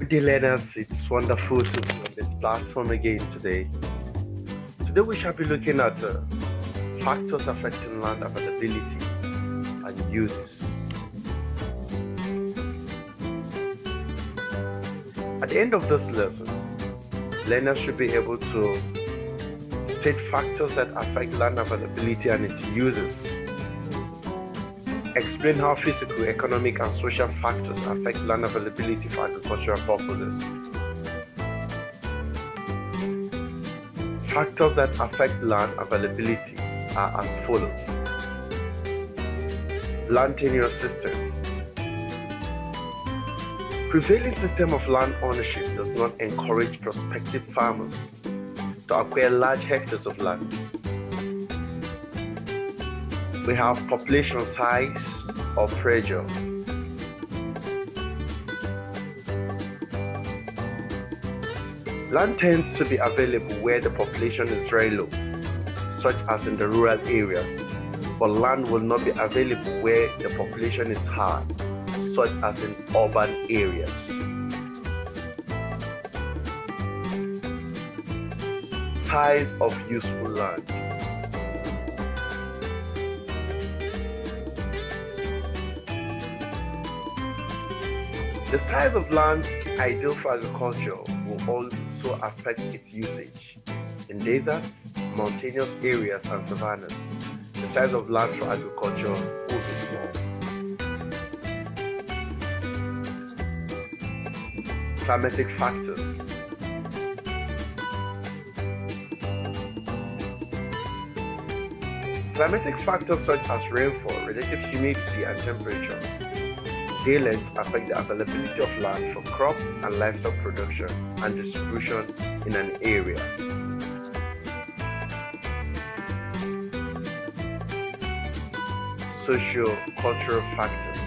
Learners. It's wonderful to be on this platform again today. Today, we shall be looking at uh, factors affecting land availability and uses. At the end of this lesson, learners should be able to state factors that affect land availability and its uses Explain how physical, economic, and social factors affect land availability for agricultural purposes. Factors that affect land availability are as follows. Land tenure system. Prevailing system of land ownership does not encourage prospective farmers to acquire large hectares of land we have population size or pressure. Land tends to be available where the population is very low, such as in the rural areas, but land will not be available where the population is high, such as in urban areas. Size of useful land. The size of land ideal for agriculture will also affect its usage. In deserts, mountainous areas, and savannas, the size of land for agriculture will be small. Climatic factors. Climatic factors such as rainfall, relative humidity, and temperature Length affect the availability of land for crop and livestock production and distribution in an area. Socio-cultural factors.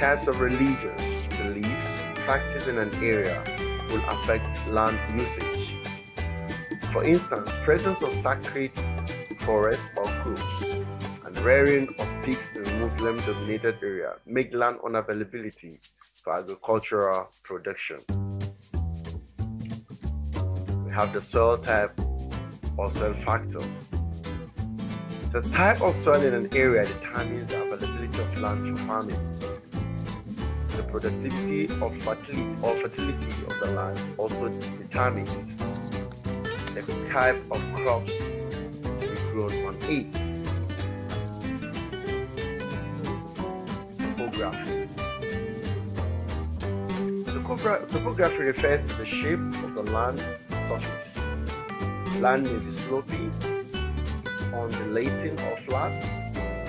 Types of religious beliefs practiced in an area will affect land usage. For instance, presence of sacred forests or groups rearing of pigs in Muslim dominated area make land unavailability for agricultural production. We have the soil type or soil factor. The type of soil in an area determines the availability of land for farming. The productivity of fertility or fertility of the land also determines the type of crops to be grown on it. Topography. Refers to the shape of the land surface. Land may be slopy, undulating, or flat.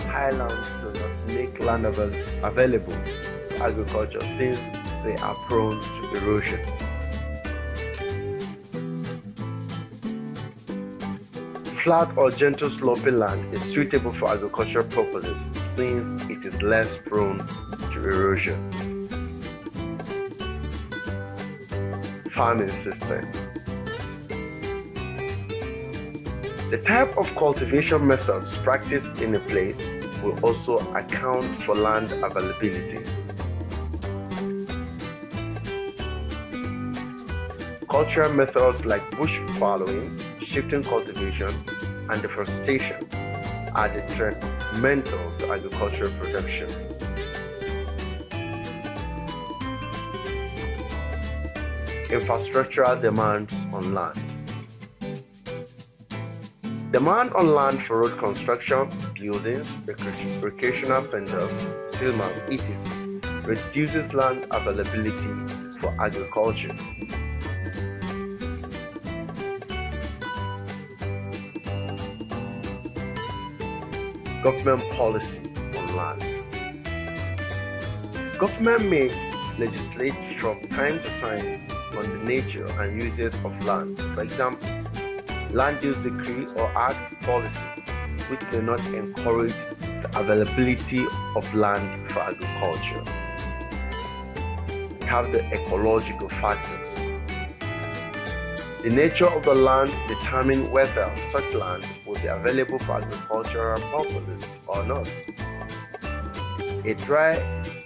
Highlands do not make land available for agriculture since they are prone to erosion. Flat or gentle sloping land is suitable for agricultural purposes since it is less prone to erosion. Farming system. The type of cultivation methods practiced in a place will also account for land availability. Cultural methods like bush fallowing, shifting cultivation, and deforestation are detrimental to agricultural production. Infrastructural demands on land. Demand on land for road construction, buildings, recreational centers, cinemas, etc. reduces land availability for agriculture. Government policy on land. Government may legislate from time to time on the nature and uses of land. For example, land use decree or act policy, which may not encourage the availability of land for agriculture. We have the ecological factors. The nature of the land determines whether such land will be available for agricultural purposes or not. A dry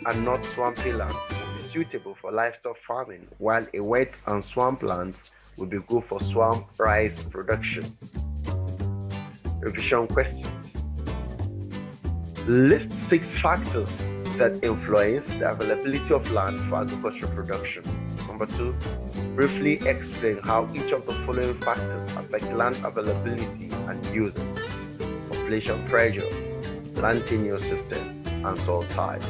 and not swampy land will be suitable for livestock farming, while a wet and swamp land will be good for swamp rice production. Revision questions. List six factors that influence the availability of land for agricultural production. Number two, briefly explain how each of the following factors affect land availability and uses population pressure, land tenure system, and soil type.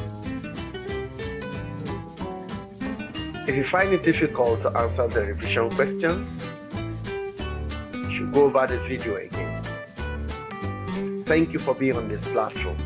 If you find it difficult to answer the revision questions, you should go over the video again. Thank you for being on this platform.